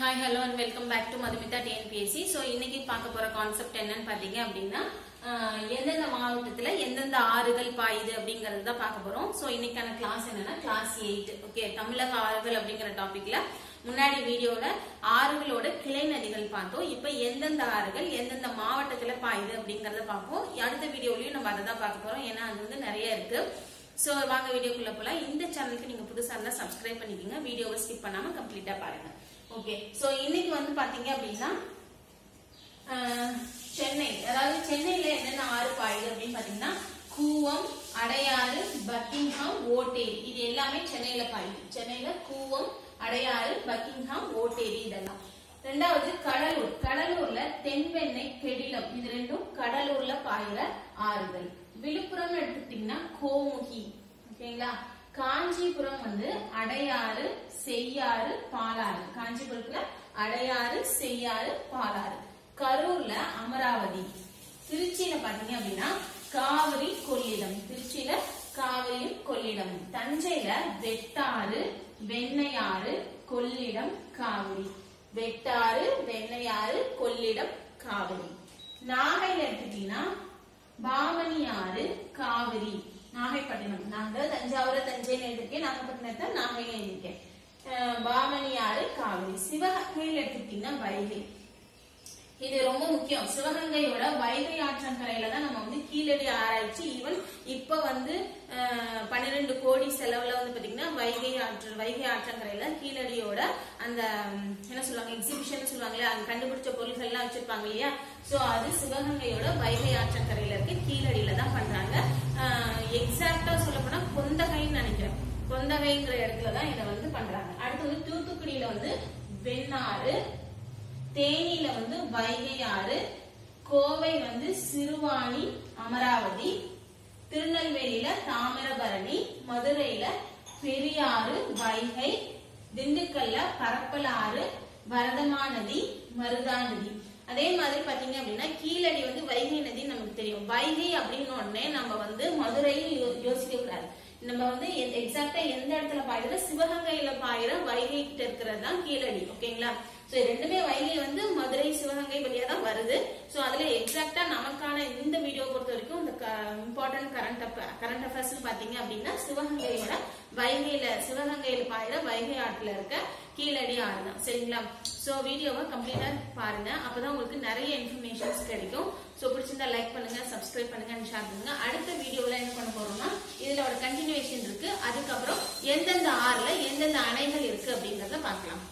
Hi hello and welcome back to Madhumitha TNPSC so இன்னைக்கு பார்க்க போற கான்செப்ட் என்னன்னு பாத்தீங்க அப்படின்னா எந்தெந்த மாவட்டத்துல எந்தெந்த ஆறுகள் பாயுது அப்படிங்கறது தான் பார்க்க போறோம். ஸோ இன்னைக்கான கிளாஸ் என்னன்னா கிளாஸ் எயிட் ஓகே தமிழக ஆறுகள் அப்படிங்கிற டாபிக்ல முன்னாடி வீடியோல ஆறுகளோட கிளை நதிகள் பார்த்தோம். இப்போ எந்தெந்த ஆறுகள் எந்தெந்த மாவட்டத்துல பாயுது அப்படிங்கறத பார்ப்போம். அடுத்த வீடியோலயும் நம்ம அதை தான் பார்க்க போறோம். ஏன்னா அது வந்து நிறைய இருக்கு. ஸோ வாங்க வீடியோக்குள்ள போல இந்த சேனலுக்கு நீங்க புதுசா இருந்தா சப்ஸ்கிரைப் பண்ணிக்கோங்க. வீடியோவை ஸ்கிப் பண்ணாம கம்ப்ளீட்டா பாருங்க. ஓகே சோ இன்னைக்கு வந்து பாத்தீங்க அப்படின்னா ஆஹ், சென்னை அதாவது சென்னையில என்னென்ன ஆறு பாயுது அப்படின்னு பாத்தீங்கன்னா கூவம் அடையாறு பக்கிங்ஹாம் ஓட்டேரி. இது எல்லாமே சென்னையில பாயுது. சென்னையில கூவம் அடையாறு பக்கிங்ஹாம் ஓட்டேரி இதெல்லாம். ரெண்டாவது கடலூர். கடலூர்ல தென்பெண்ணை கெடிலம். இது ரெண்டும் கடலூர்ல பாயிற ஆறுகள். விழுப்புரம் எடுத்துக்கிட்டீங்கன்னா கோமுகி. ஓகேங்களா? காஞ்சிபுரம் வந்து அடையாறு செய்யாறு பாலாறு. காஞ்சிபுரத்துல அடையாறு செய்யாறு பாலாறு. கரூர்ல அமராவதி. திருச்சியில பாத்தீங்க அப்படின்னா காவிரி கொள்ளிடம். திருச்சியில காவிரியும் கொள்ளிடம். தஞ்சையில வெட்டாறு வெண்ணையாறு கொள்ளிடம் காவிரி. வெட்டாறு வெண்ணையாறு கொள்ளிடம் காவிரி. நாகையில எடுத்துட்டீங்கன்னா ஆறு காவிரி. நாகைப்பட்டினம். நாங்கள் தஞ்சாவூர் தஞ்சைன்னு இருக்கேன் நாகப்பட்டினத்தை நாகையே இருக்கேன் பாமணியாறு காவிரி. சிவகங்கையில் எடுத்துக்கிட்டீங்கன்னா வைகை. இது ரொம்ப முக்கியம். சிவகங்கையோட வைகை ஆற்றங்கரையில தான் நம்ம வந்து கீழடி ஆராய்ச்சி. ஈவன் இப்ப வந்து பன்னிரெண்டு கோடி செலவுல வந்து பாத்தீங்கன்னா வைகை ஆற்று வைகை ஆற்றங்கரையில கீழடியோட அந்த என்ன சொல்லுவாங்க எக்ஸிபிஷன் சொல்லுவாங்களே அங்க கண்டுபிடிச்ச பொருள்கள் எல்லாம் வச்சிருப்பாங்க இல்லையா? சோ அது சிவகங்கையோட வைகை ஆற்றங்கரையில இருக்கு. கீழடியில தான் பண்றாங்க. எக்ஸாக்டா சொல்ல போனா கொந்தகைன்னு நினைக்கிறேன். கொந்தகைங்கிற இடத்துல தான் இதை வந்து பண்றாங்க. அடுத்து வந்து தூத்துக்குடியில வந்து வெண்ணாறு தேனியில வந்து வைகை ஆறு கோவை வந்து சிறுவாணி அமராவதி திருநெல்வேலியில தாமிரபரணி மதுரையில பெரியாறு வைகை திண்டுக்கல்ல பரப்பலாறு வரதமா நதி மருதா நதி அதே மாதிரி பாத்தீங்க அப்படின்னா கீழடி வந்து வைகை நதி நமக்கு தெரியும். வைகை அப்படின்னு உடனே நம்ம வந்து மதுரையும் யோ- யோசிக்க கூடாது நம்ம வந்து எக்ஸாக்டா எந்த இடத்துல பாயுதுன்னா சிவகங்கையில பாயிர வைகை கிட்ட இருக்கிறது தான் கீழடி ஓகேங்களா? சோ ரெண்டுமே வைகை வந்து மதுரை சிவகங்கை வழியா தான் வருது. சோ அதுல எக்ஸாக்டா நமக்கான இந்த வீடியோ பொறுத்த வரைக்கும் இந்த இம்பார்ட்டன்ட் கரண்ட் கரண்ட் அஃபேர்ஸ் பாத்தீங்க அப்படின்னா சிவகங்கையோட வைகையில சிவகங்கையில பாயிர வைகை ஆட்டுல இருக்க கீழடி ஆறு தான் சரிங்களா சோ வீடியோவை கம்ப்ளீட்டா பாருங்க. அப்பதான் உங்களுக்கு நிறைய இன்ஃபர்மேஷன்ஸ் கிடைக்கும். பிடிச்சிருந்தா லைக் பண்ணுங்க சப்ஸ்கிரைப் பண்ணுங்க அண்ட் ஷேர் பண்ணுங்க. அடுத்த வீடியோல என்ன பண்ண போறோம்னா இதுல ஒரு கண்டினியூவேஷன் இருக்கு. அதுக்கப்புறம் எந்தெந்த ஆறுல எந்தெந்த அணைகள் இருக்கு அப்படிங்கறத பார்க்கலாம்.